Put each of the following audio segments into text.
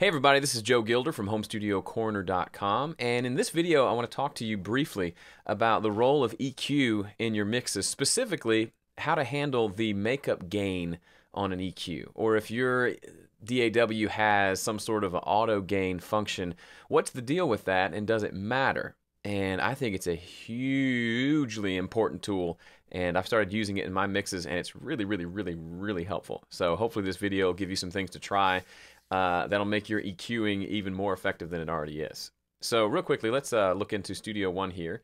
Hey everybody, this is Joe Gilder from HomeStudioCorner.com, and in this video I want to talk to you briefly about the role of EQ in your mixes, specifically how to handle the makeup gain on an EQ, or if your DAW has some sort of auto gain function, what's the deal with that and does it matter? And I think it's a hugely important tool and I've started using it in my mixes and it's really, really, really, really helpful. So hopefully this video will give you some things to try uh, that'll make your EQing even more effective than it already is. So real quickly, let's uh, look into Studio One here.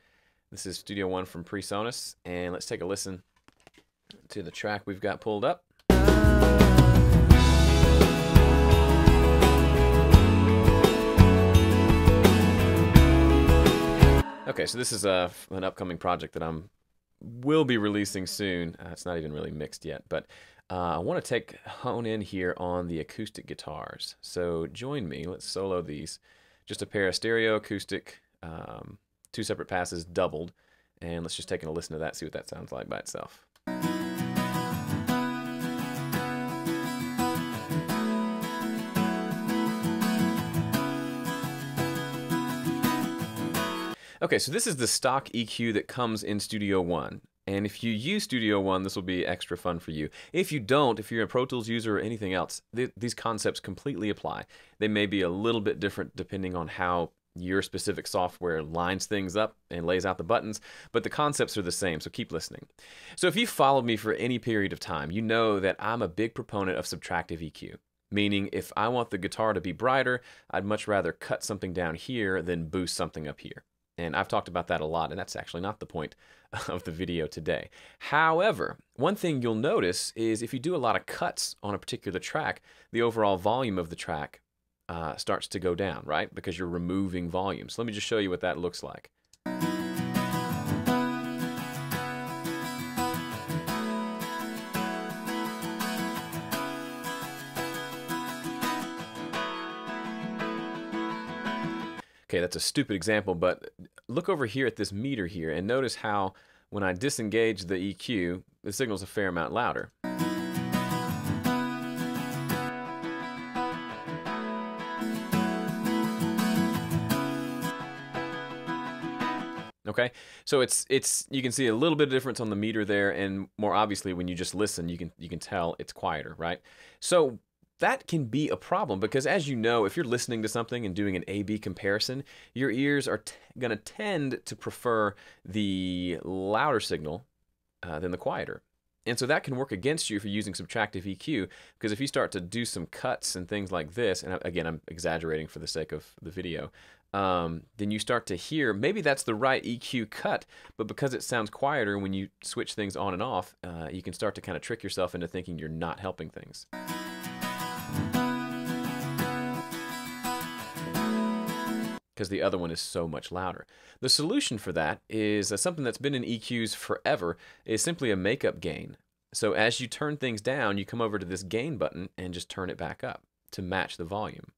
This is Studio One from PreSonus, and let's take a listen to the track we've got pulled up. Okay, so this is a, uh, an upcoming project that I'm will be releasing soon. Uh, it's not even really mixed yet, but uh, I want to take hone in here on the acoustic guitars. So join me. Let's solo these. Just a pair of stereo acoustic, um, two separate passes doubled, and let's just take a listen to that, see what that sounds like by itself. Okay, so this is the stock EQ that comes in Studio One. And if you use Studio One, this will be extra fun for you. If you don't, if you're a Pro Tools user or anything else, th these concepts completely apply. They may be a little bit different depending on how your specific software lines things up and lays out the buttons, but the concepts are the same, so keep listening. So if you followed me for any period of time, you know that I'm a big proponent of subtractive EQ. Meaning, if I want the guitar to be brighter, I'd much rather cut something down here than boost something up here. And I've talked about that a lot, and that's actually not the point of the video today. However, one thing you'll notice is if you do a lot of cuts on a particular track, the overall volume of the track uh, starts to go down, right? Because you're removing volume. So let me just show you what that looks like. Okay, that's a stupid example, but look over here at this meter here and notice how when I disengage the EQ, the signal's a fair amount louder. Okay, so it's it's you can see a little bit of difference on the meter there, and more obviously when you just listen, you can you can tell it's quieter, right? So that can be a problem because as you know if you're listening to something and doing an a b comparison your ears are going to tend to prefer the louder signal uh, than the quieter and so that can work against you if you're using subtractive EQ because if you start to do some cuts and things like this, and again, I'm exaggerating for the sake of the video, um, then you start to hear maybe that's the right EQ cut, but because it sounds quieter when you switch things on and off, uh, you can start to kind of trick yourself into thinking you're not helping things. Because the other one is so much louder. The solution for that is uh, something that's been in EQs forever is simply a makeup gain. So as you turn things down, you come over to this gain button and just turn it back up to match the volume.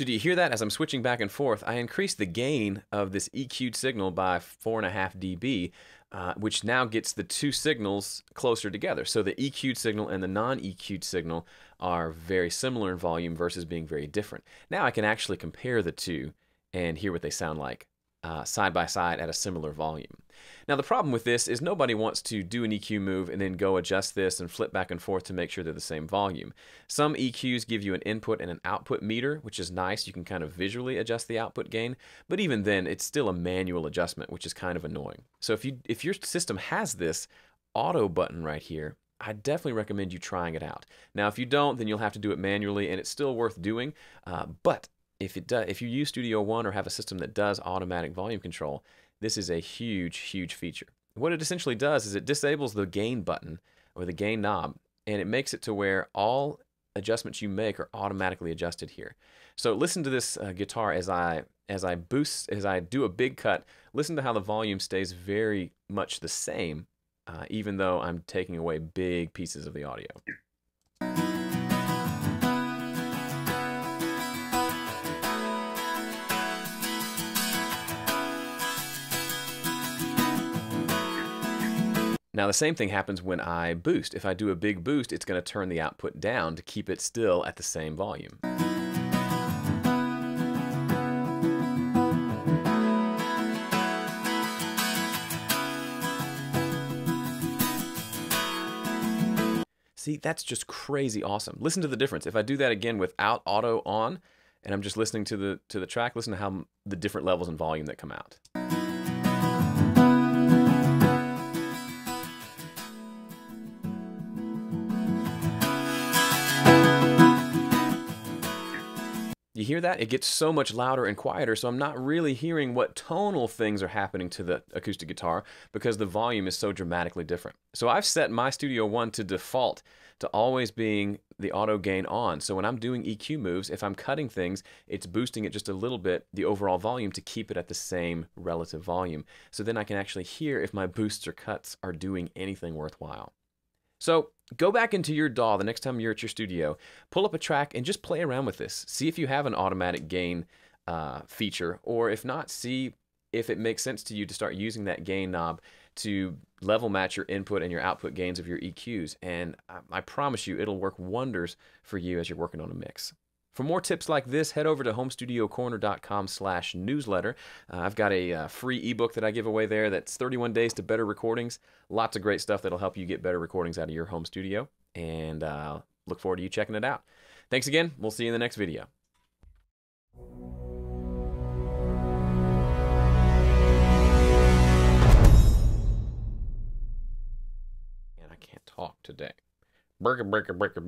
So do you hear that? As I'm switching back and forth, I increase the gain of this EQ'd signal by 4.5 dB, uh, which now gets the two signals closer together. So the EQ'd signal and the non-EQ'd signal are very similar in volume versus being very different. Now I can actually compare the two and hear what they sound like uh, side by side at a similar volume. Now the problem with this is nobody wants to do an EQ move and then go adjust this and flip back and forth to make sure they're the same volume. Some EQs give you an input and an output meter, which is nice. You can kind of visually adjust the output gain, but even then it's still a manual adjustment, which is kind of annoying. So if you if your system has this auto button right here, I definitely recommend you trying it out. Now, if you don't, then you'll have to do it manually, and it's still worth doing. Uh, but if it does, if you use Studio One or have a system that does automatic volume control, this is a huge, huge feature. What it essentially does is it disables the gain button or the gain knob, and it makes it to where all adjustments you make are automatically adjusted here. So listen to this uh, guitar as I as I boost as I do a big cut. Listen to how the volume stays very much the same, uh, even though I'm taking away big pieces of the audio. Now, the same thing happens when I boost. If I do a big boost, it's going to turn the output down to keep it still at the same volume. See, that's just crazy awesome. Listen to the difference. If I do that again without auto on, and I'm just listening to the to the track, listen to how the different levels and volume that come out. You hear that? It gets so much louder and quieter, so I'm not really hearing what tonal things are happening to the acoustic guitar because the volume is so dramatically different. So I've set my Studio One to default to always being the auto gain on. So when I'm doing EQ moves, if I'm cutting things, it's boosting it just a little bit, the overall volume, to keep it at the same relative volume. So then I can actually hear if my boosts or cuts are doing anything worthwhile. So go back into your DAW the next time you're at your studio, pull up a track and just play around with this. See if you have an automatic gain uh, feature, or if not, see if it makes sense to you to start using that gain knob to level match your input and your output gains of your EQs. And I, I promise you, it'll work wonders for you as you're working on a mix. For more tips like this, head over to homestudiocorner.com slash newsletter. Uh, I've got a uh, free ebook that I give away there that's 31 Days to Better Recordings. Lots of great stuff that'll help you get better recordings out of your home studio. And uh, look forward to you checking it out. Thanks again. We'll see you in the next video. And I can't talk today. Breaker, breaker, breaker.